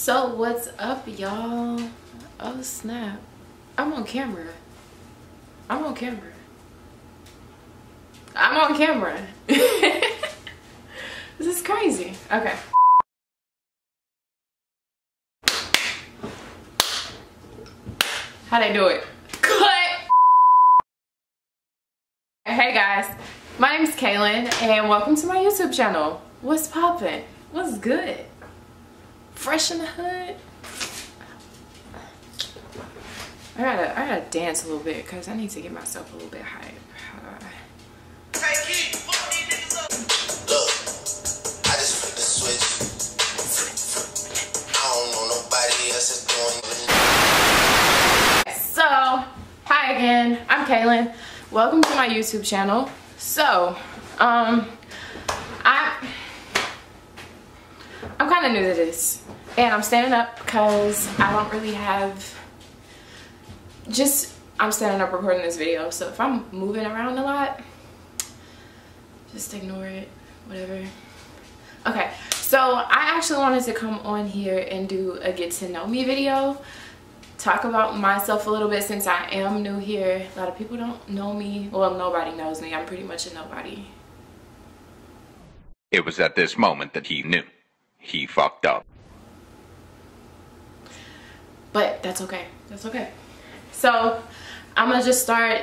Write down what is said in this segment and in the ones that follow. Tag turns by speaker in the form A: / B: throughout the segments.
A: So what's up y'all? Oh snap. I'm on camera. I'm on camera. I'm on camera. this is crazy. Okay. How'd I do it? Cut! Hey guys, my name is Caylin and welcome to my YouTube channel. What's poppin'? What's good? Fresh in the hood? I gotta, I gotta dance a little bit because I need to get myself a little bit hype. Uh,
B: Look, I just flipped the switch. I don't know nobody else is doing
A: So, hi again. I'm Caylin. Welcome to my YouTube channel. So, um, I, I'm kind of new to this, and I'm standing up because I don't really have. Just, I'm standing up recording this video. So if I'm moving around a lot, just ignore it. Whatever. Okay, so I actually wanted to come on here and do a get to know me video talk about myself a little bit since I am new here. A lot of people don't know me. Well, nobody knows me. I'm pretty much a nobody.
C: It was at this moment that he knew. He fucked up.
A: But that's okay. That's okay. So I'm gonna just start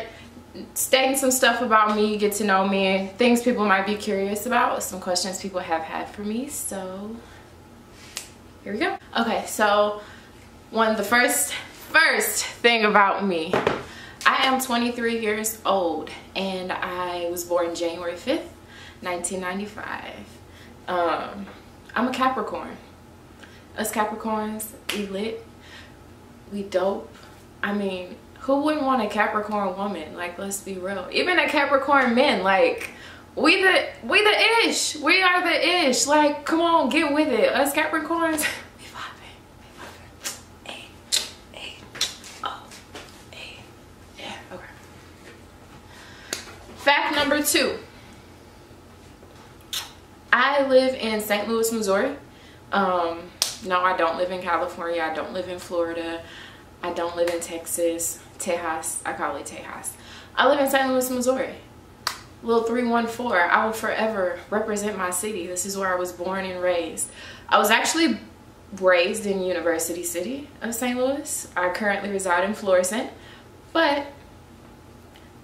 A: stating some stuff about me, get to know me, things people might be curious about, some questions people have had for me. So here we go. Okay, so one the first first thing about me. I am 23 years old and I was born January 5th, 1995. Um, I'm a Capricorn. Us Capricorns, we lit, we dope. I mean, who wouldn't want a Capricorn woman? Like, let's be real. Even a Capricorn men, like, we the we the ish. We are the ish. Like, come on, get with it. Us Capricorns, oh. Fact number two. I live in St. Louis, Missouri. Um, no, I don't live in California. I don't live in Florida. I don't live in Texas. Tejas. I call it Tejas. I live in St. Louis, Missouri. Little 314. I will forever represent my city. This is where I was born and raised. I was actually raised in University City of St. Louis. I currently reside in Florissant. But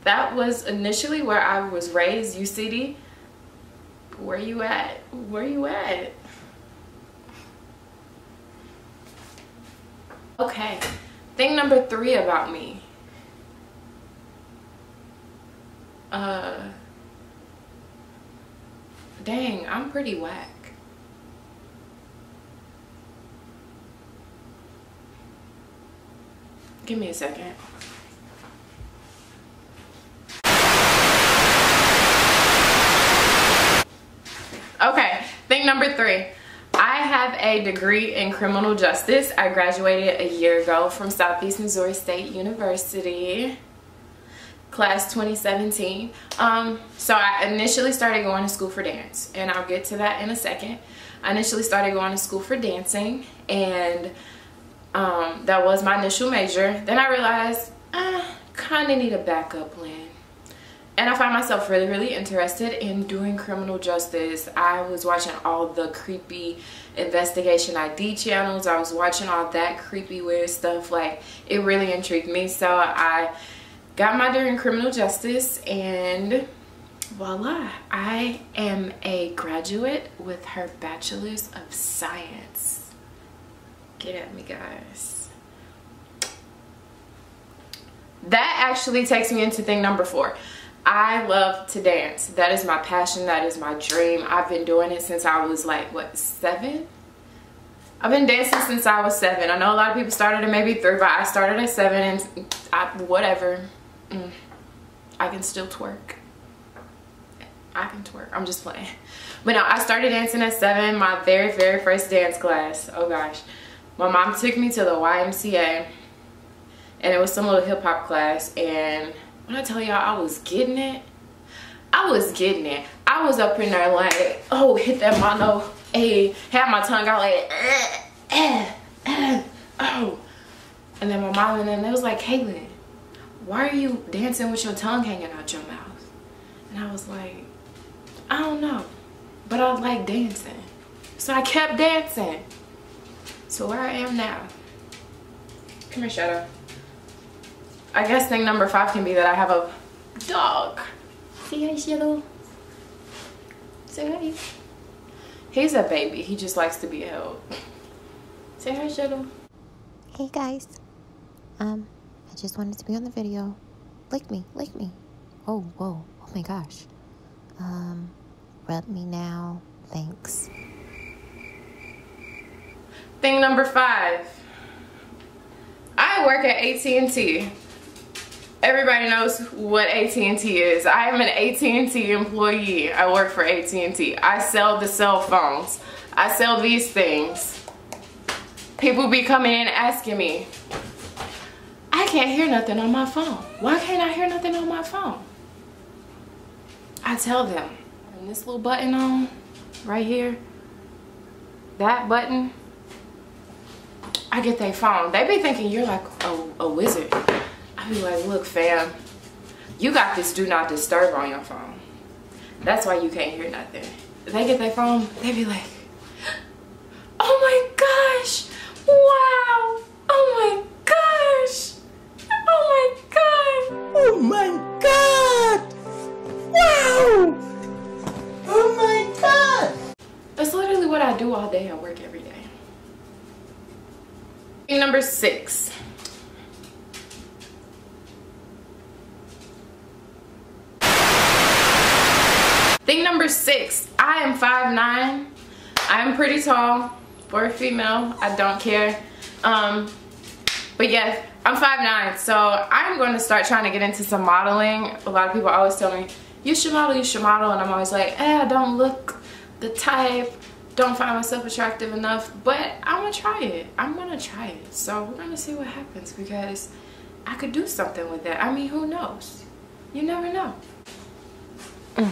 A: that was initially where I was raised, UCD. Where you at? Where you at? Okay, thing number three about me. Uh, dang, I'm pretty whack. Give me a second. Okay, thing number three. I have a degree in criminal justice. I graduated a year ago from Southeast Missouri State University, class 2017. Um, so I initially started going to school for dance, and I'll get to that in a second. I initially started going to school for dancing, and um, that was my initial major. Then I realized I kind of need a backup plan and I find myself really, really interested in doing criminal justice. I was watching all the creepy investigation ID channels. I was watching all that creepy, weird stuff. Like, it really intrigued me. So I got my degree in criminal justice and voila, I am a graduate with her bachelor's of science. Get at me, guys. That actually takes me into thing number four. I love to dance. That is my passion. That is my dream. I've been doing it since I was like, what, seven? I've been dancing since I was seven. I know a lot of people started at maybe three, but I started at seven and I, whatever. Mm, I can still twerk. I can twerk. I'm just playing. But no, I started dancing at seven. My very, very first dance class. Oh gosh. My mom took me to the YMCA and it was some little hip hop class and when I tell y'all I was getting it, I was getting it. I was up in there like, oh, hit that mono, hey, had my tongue out like, eh, eh, oh. And then my mom and then they was like, Caylin, why are you dancing with your tongue hanging out your mouth? And I was like, I don't know, but I like dancing. So I kept dancing. So where I am now. Come here, Shadow. I guess thing number five can be that I have a dog. Say hi, Shadow. Say hi. He's a baby. He just likes to be held. Say hi, Shadow.
D: Hey guys. Um, I just wanted to be on the video. Lick me, lick me. Oh, whoa, oh my gosh. Um, rub me now. Thanks.
A: Thing number five. I work at AT&T. Everybody knows what AT&T is. I am an AT&T employee. I work for AT&T. I sell the cell phones. I sell these things. People be coming in asking me, I can't hear nothing on my phone. Why can't I hear nothing on my phone? I tell them, and this little button on right here, that button, I get their phone. They be thinking you're like a, a wizard. I be like, look fam, you got this do not disturb on your phone. That's why you can't hear nothing. They get their phone, they be like, oh my gosh, wow, oh my gosh, oh my god.
E: Oh my god! Wow! Oh my god!
A: That's literally what I do all day at work every day. Number six. Thing number six, I am 5'9". I'm pretty tall for a female. I don't care. Um, but yes, I'm 5'9", so I'm going to start trying to get into some modeling. A lot of people always tell me, you should model, you should model, and I'm always like, eh, I don't look the type, don't find myself attractive enough, but I'm gonna try it. I'm gonna try it. So we're gonna see what happens because I could do something with that. I mean, who knows? You never know. Mm.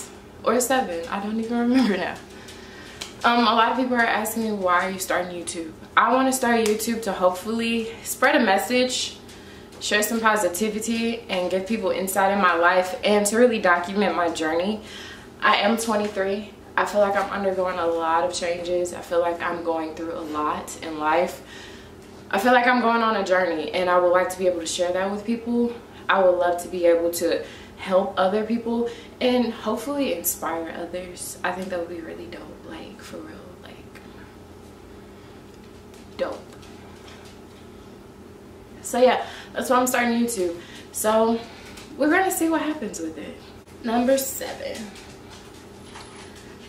A: or seven, I don't even remember now. Um, a lot of people are asking me why are you starting YouTube? I want to start YouTube to hopefully spread a message, share some positivity, and give people insight in my life and to really document my journey. I am 23. I feel like I'm undergoing a lot of changes. I feel like I'm going through a lot in life. I feel like I'm going on a journey and I would like to be able to share that with people. I would love to be able to help other people and hopefully inspire others. I think that would be really dope, like for real, like dope. So yeah, that's why I'm starting YouTube. So we're gonna see what happens with it. Number seven.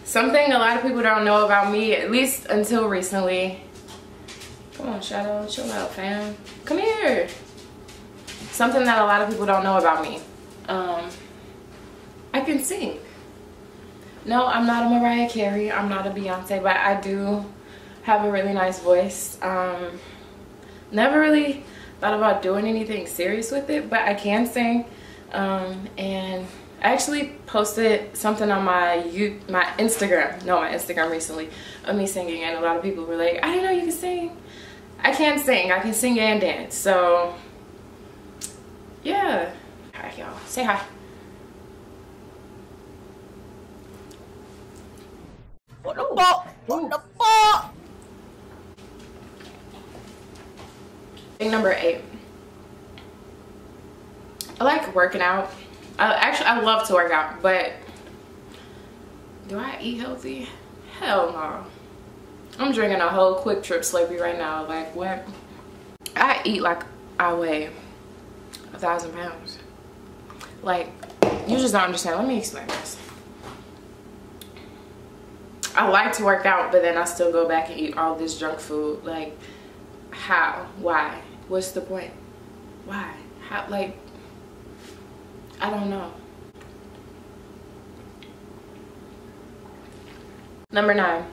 A: Something a lot of people don't know about me, at least until recently. Come on, Shadow, chill out, fam. Come here. Something that a lot of people don't know about me. Um, I can sing. No, I'm not a Mariah Carey. I'm not a Beyonce, but I do have a really nice voice. Um, never really thought about doing anything serious with it, but I can sing. Um, and I actually posted something on my you my Instagram, no, my Instagram recently of me singing, and a lot of people were like, "I didn't know you could sing." I can sing. I can sing and dance. So, yeah. Hi, y'all. Say hi.
E: What the fuck? What the fuck?
A: Thing number eight. I like working out. I, actually, I love to work out, but do I eat healthy? Hell no. I'm drinking a whole QuikTrip Slurpee right now. Like what? I eat like I weigh a thousand pounds. Like you just don't understand. Let me explain this. I like to work out, but then I still go back and eat all this junk food. Like, how? Why? What's the point? Why? How? Like, I don't know. Number nine,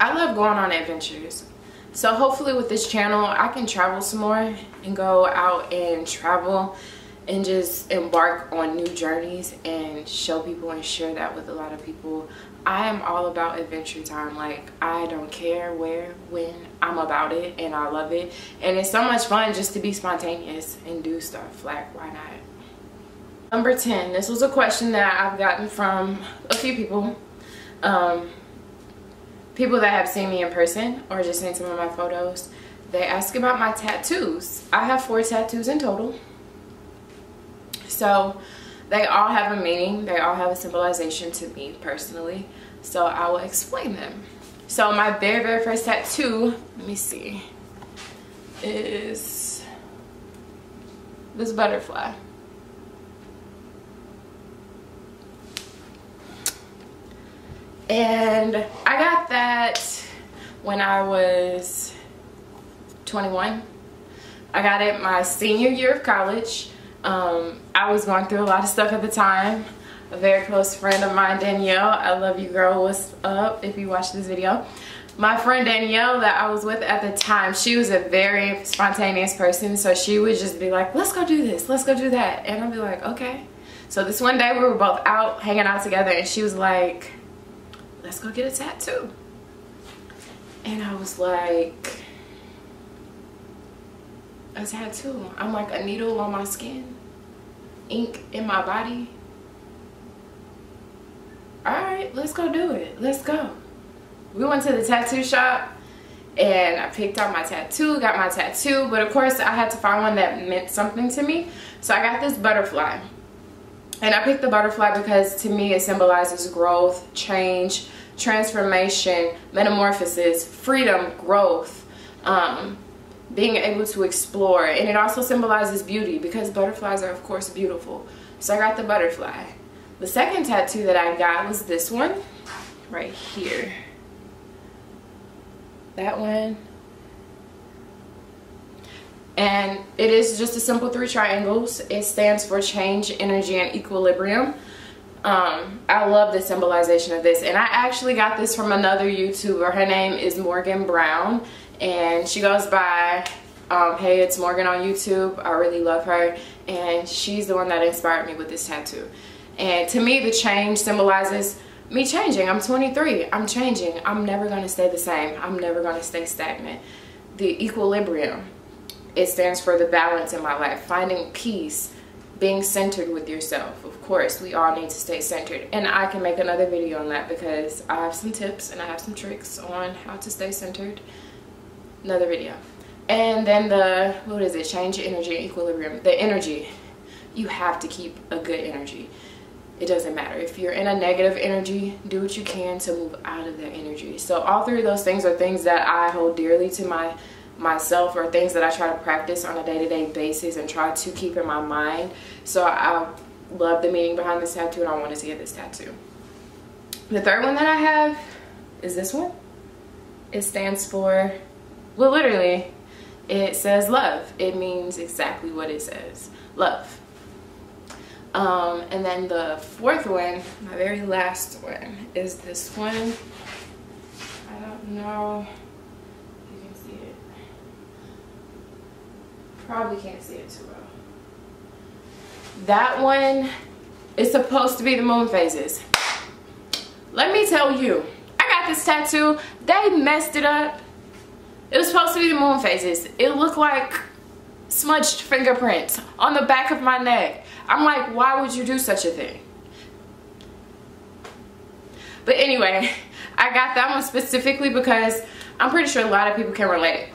A: I love going on adventures. So hopefully with this channel, I can travel some more and go out and travel and just embark on new journeys and show people and share that with a lot of people. I am all about adventure time. Like, I don't care where, when, I'm about it and I love it. And it's so much fun just to be spontaneous and do stuff. Like, why not? Number 10, this was a question that I've gotten from a few people. Um, people that have seen me in person or just seen some of my photos. They ask about my tattoos. I have four tattoos in total. So they all have a meaning. They all have a symbolization to me personally. So I will explain them. So my very, very first tattoo, let me see, is this butterfly. And I got that when I was 21. I got it my senior year of college. Um, I was going through a lot of stuff at the time. A very close friend of mine, Danielle. I love you, girl. What's up if you watch this video? My friend Danielle that I was with at the time, she was a very spontaneous person. So she would just be like, let's go do this. Let's go do that. And I'd be like, okay. So this one day we were both out hanging out together and she was like, let's go get a tattoo. And I was like, a tattoo. I'm like a needle on my skin, ink in my body. All right, let's go do it. Let's go. We went to the tattoo shop and I picked out my tattoo, got my tattoo, but of course I had to find one that meant something to me. So I got this butterfly. And I picked the butterfly because to me it symbolizes growth, change, transformation, metamorphosis, freedom, growth, um, being able to explore. And it also symbolizes beauty because butterflies are of course beautiful. So I got the butterfly. The second tattoo that I got was this one right here. That one. And it is just a simple three triangles. It stands for change, energy, and equilibrium. Um, I love the symbolization of this. And I actually got this from another YouTuber. Her name is Morgan Brown. And she goes by, um, hey, it's Morgan on YouTube. I really love her. And she's the one that inspired me with this tattoo. And to me, the change symbolizes me changing. I'm 23. I'm changing. I'm never going to stay the same. I'm never going to stay stagnant. The equilibrium. It stands for the balance in my life. Finding peace. Being centered with yourself. Of course, we all need to stay centered. And I can make another video on that because I have some tips and I have some tricks on how to stay centered. Another video. And then the, what is it? Change your energy equilibrium. The energy. You have to keep a good energy it doesn't matter if you're in a negative energy do what you can to move out of that energy so all three of those things are things that i hold dearly to my myself or things that i try to practice on a day-to-day basis and try to keep in my mind so i love the meaning behind this tattoo and i wanted to get this tattoo the third one that i have is this one it stands for well literally it says love it means exactly what it says love um, and then the fourth one, my very last one, is this one. I don't know if you can see it. Probably can't see it too well. That one is supposed to be the moon phases. Let me tell you, I got this tattoo. They messed it up. It was supposed to be the moon phases. It looked like smudged fingerprints on the back of my neck. I'm like, why would you do such a thing? But anyway, I got that one specifically because I'm pretty sure a lot of people can relate.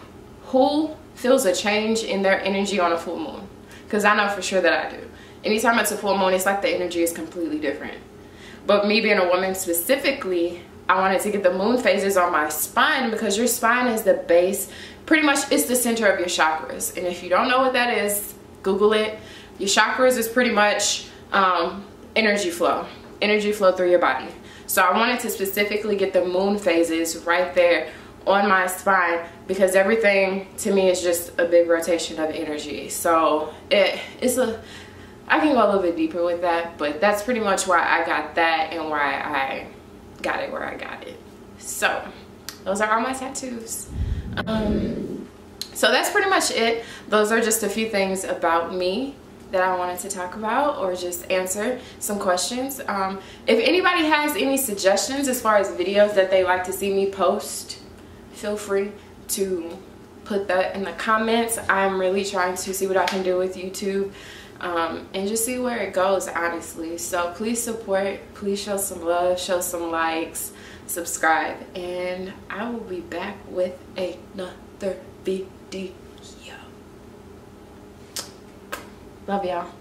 A: Who feels a change in their energy on a full moon? Because I know for sure that I do. Anytime it's a full moon, it's like the energy is completely different. But me being a woman specifically, I wanted to get the moon phases on my spine because your spine is the base. Pretty much it's the center of your chakras. And if you don't know what that is, Google it. Your chakras is pretty much um, energy flow. Energy flow through your body. So I wanted to specifically get the moon phases right there on my spine because everything to me is just a big rotation of energy. So it it's a I can go a little bit deeper with that, but that's pretty much why I got that and why I got it where I got it. So those are all my tattoos. Um, so that's pretty much it. Those are just a few things about me that I wanted to talk about or just answer some questions. Um, if anybody has any suggestions as far as videos that they like to see me post, feel free to put that in the comments. I'm really trying to see what I can do with YouTube um, and just see where it goes, honestly. So please support, please show some love, show some likes, subscribe, and I will be back with another video. Love y'all.